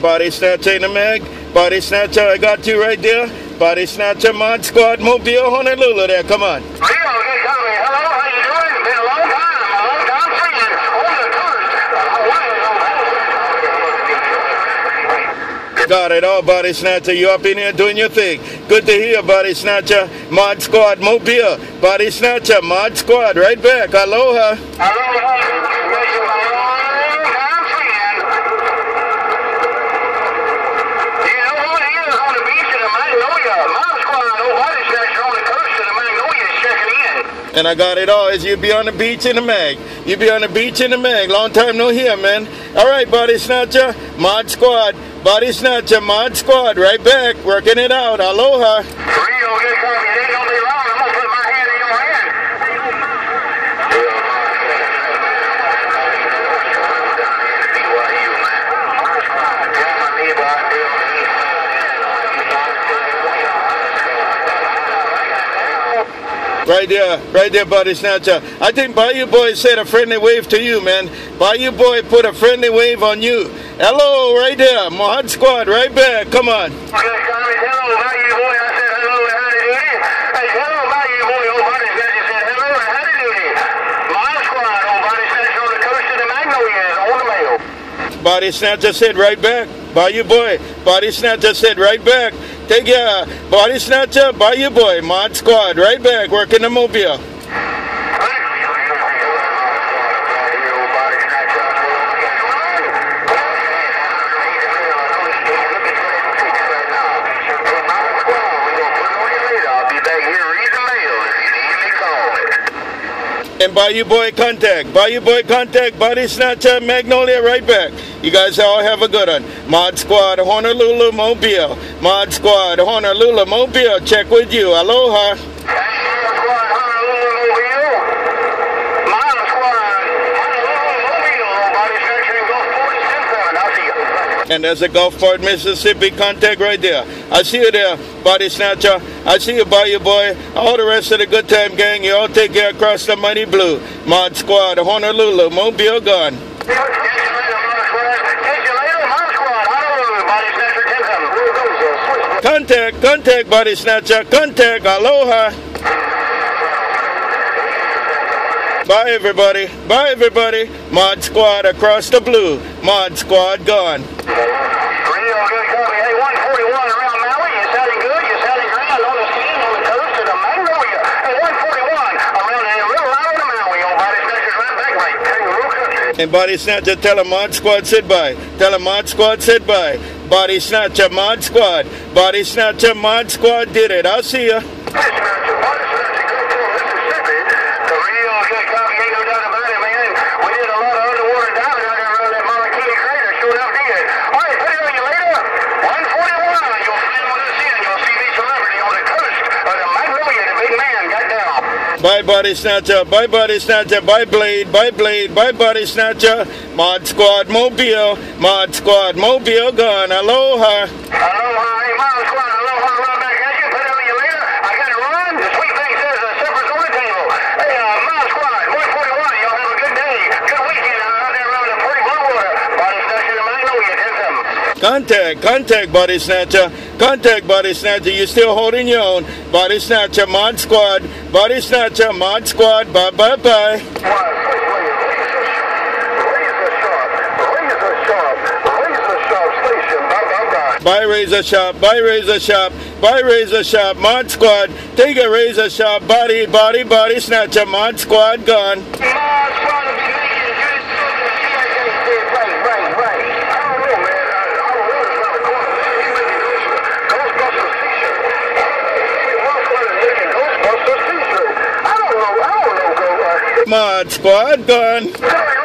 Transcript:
Body snatcher in the mag. Body snatcher, I got you right there. Body snatcher, mod squad, Mobile, Honolulu there. Come on. Rio, good copy. Hello, how you doing? Been a long time. A long time. On the coast. Got it all, Body Snatcher. You up in here doing your thing. Good to hear, Body Snatcher. Mod Squad, Mobile. Body Snatcher, Mod Squad, right back. Aloha. Aloha. And I got it all. Is you be on the beach in the mag. You be on the beach in the mag. Long time no here, man. All right, Body Snatcher, Mod Squad. Body Snatcher, Mod Squad, right back. Working it out. Aloha. Right there, right there, Body Snatcher. I think Bayou Boy said a friendly wave to you, man. Bayou Boy put a friendly wave on you. Hello, right there. Mod Squad, right back. Come on. Good copy. Hello, how boy? I said hello and howdy doody. Hey, hello, how boy? Old body snatcher said hello and howdy doody. My squad, old body snatcher on the coast of the Magnolias, on the mail. Body Snatcher said right back. Bayou Boy. Body Snatcher said right back. Take care. Body Snatcher, Bayou Boy. Mod Squad, right back. Working the mobile. And Bayou Boy contact. Bayou Boy contact. Body Snatcher, Magnolia, right back. You guys all have a good one. Mod Squad, Honolulu, Mobile. Mod Squad, Honolulu, Mobile. Check with you. Aloha. And there's a Gulfport, Mississippi contact right there. I see you there, Body Snatcher. I see you, Bayou Boy. All the rest of the good time gang, you all take care across the mighty blue. Mod Squad, Honolulu, Mobile Gun. Contact, contact, Body Snatcher. Contact, aloha. Bye, everybody. Bye, everybody. Mod Squad across the blue. Mod Squad gone. hey 141 around molly you're heading good you're heading ground on the scene on the coast And Body Snatcher, tell a Mod Squad sit by. Tell a Mod Squad sit by. Body Snatcher, Mod Squad. Body Snatcher, Mod Squad did it. I'll see ya. Bye, Body Snatcher. Bye, Body Snatcher. Bye, Blade. Bye, Blade. Bye, Body Snatcher. Mod Squad Mobile. Mod Squad Mobile gone. Aloha. Aloha. Hey, Mod Squad. Aloha. Right back at you. Put it on you later. I got to run. The sweet thing says supper's on the table. Hey, uh, Mod Squad. 141. Y'all have a good day. Good weekend out there around the pretty blue water. Body Snatcher to Magnolia. 10 Contact, contact, Body Snatcher. Contact, Body Snatcher. You still holding your own. Body Snatcher, Mod Squad. Body Snatcher, Mod Squad. Bye, bye, bye. Bye, Razor Shop. Bye, Razor Shop. Bye, Razor Shop. Mod Squad. Take a Razor Shop. Body, body, body Snatcher. Mod Squad gone. Mod Squad gone.